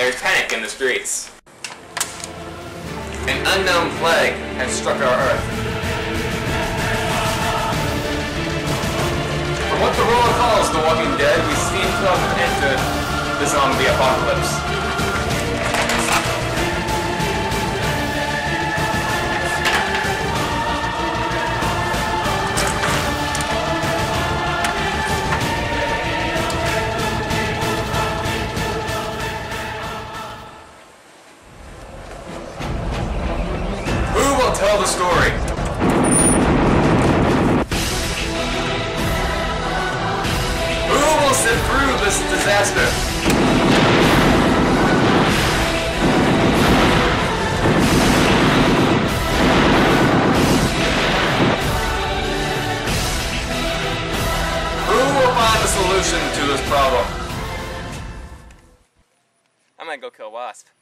There's panic in the streets. An unknown plague has struck our Earth. From what the world calls The Walking Dead, we seem to have entered the zombie apocalypse. Tell the story. Who will sit through this disaster? Who will find the solution to this problem? I'm gonna go kill Wasp.